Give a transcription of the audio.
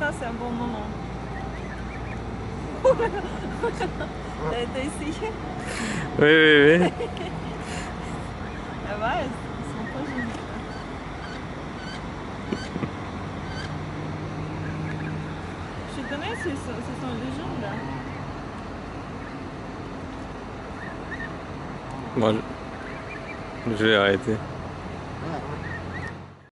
matin, c'est un bon moment. T'as essayé Oui, oui, oui. Ah ouais, ils sont pas jolis. Je te connais, ce ce sont les gens là. Bon, je- vais arrêter.